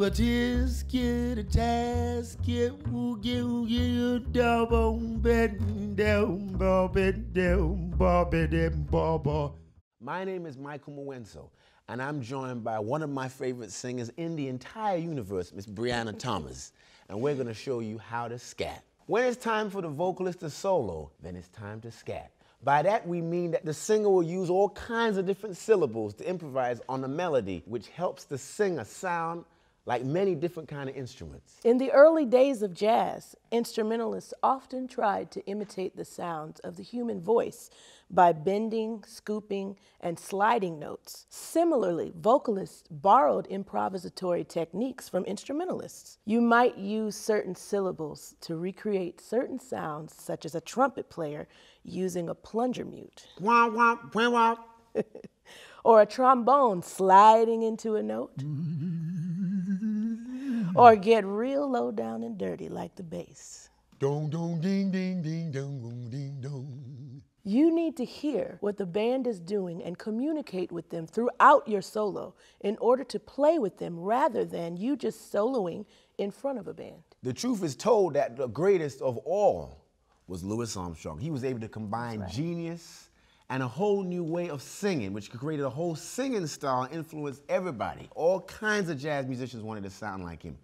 a tisket, a oogie, oogie, double, bed down, down, down. My name is Michael Mwenso, and I'm joined by one of my favorite singers in the entire universe, Miss Brianna Thomas. And we're gonna show you how to scat. When it's time for the vocalist to solo, then it's time to scat. By that we mean that the singer will use all kinds of different syllables to improvise on the melody, which helps the singer sound like many different kind of instruments. In the early days of jazz, instrumentalists often tried to imitate the sounds of the human voice by bending, scooping, and sliding notes. Similarly, vocalists borrowed improvisatory techniques from instrumentalists. You might use certain syllables to recreate certain sounds, such as a trumpet player using a plunger mute. Wah, wah, wah, wah. or a trombone sliding into a note. or mm-hmm. get real low down and dirty like the bass. Dong, dong, ding, ding, ding, dong, dong, ding, dong. You need to hear what the band is doing and communicate with them throughout your solo in order to play with them rather than you just soloing in front of a band. The truth is told that the greatest of all was Louis Armstrong. He was able to combine right. genius and a whole new way of singing, which created a whole singing style and influenced everybody. All kinds of jazz musicians wanted to sound like him.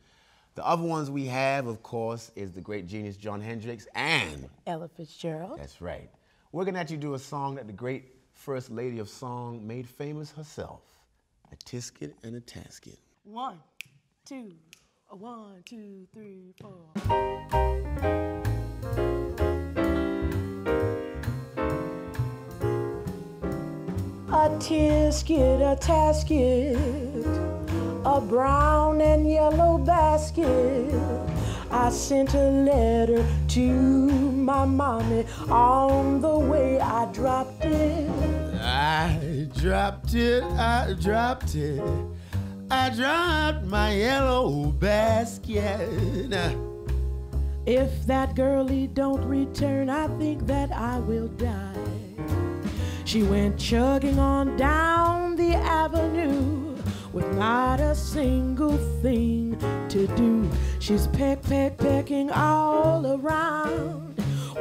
The other ones we have, of course, is the great genius Jon Hendricks and Ella Fitzgerald. That's right. We're gonna actually do a song that the great first lady of song made famous herself, a tisket and a tasket. One, two, a one, two, three, four. A tisket, a tasket, a brown and yellow basket. I sent a letter to my mommy. On the way, I dropped it. I dropped it, I dropped it. I dropped my yellow basket. If that girlie don't return, I think that I will die. She went chugging on down the avenue with not a single thing to do. She's peck, peck, pecking all around.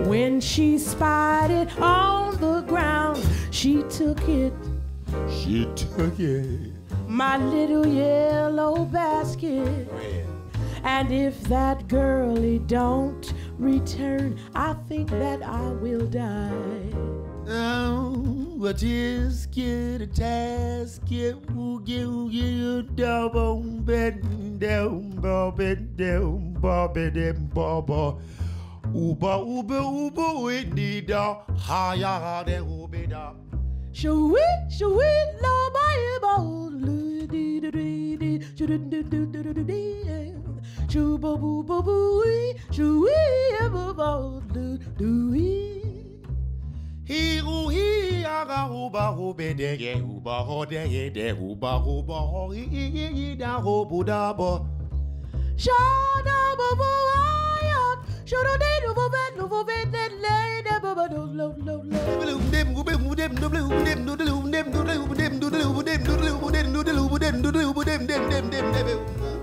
When she spied it on the ground, she took it, She took it. my little yellow basket. And if that girlie don't return, I think that I will die. Oh, a task, get tisket, a tasket, oogie, oogie, double, bed down, bob it down, bob it down, baba. Uba, uba, uba, whitney da, ha ya ha de ubi da. My bold, dee dee dee dee, shoo doo doo doo doo doo dee, shoo boo boo boo boo wee, shoo wee boo boo doo doo wee. He ru he aga uba ube de ye uba ho de ye de uba uba ho he he he he da ho bu da bo. Shada boo boo ayat, shoo doo dee doo boo bet doo boo bet de lay de boo boo doo lo lo lo. Bloom dem ube ube dem do bloom dem do bloom dem do bloom dem do bloom dem do bloom dem do bloom dem do bloom dem dem dem dem dem dem.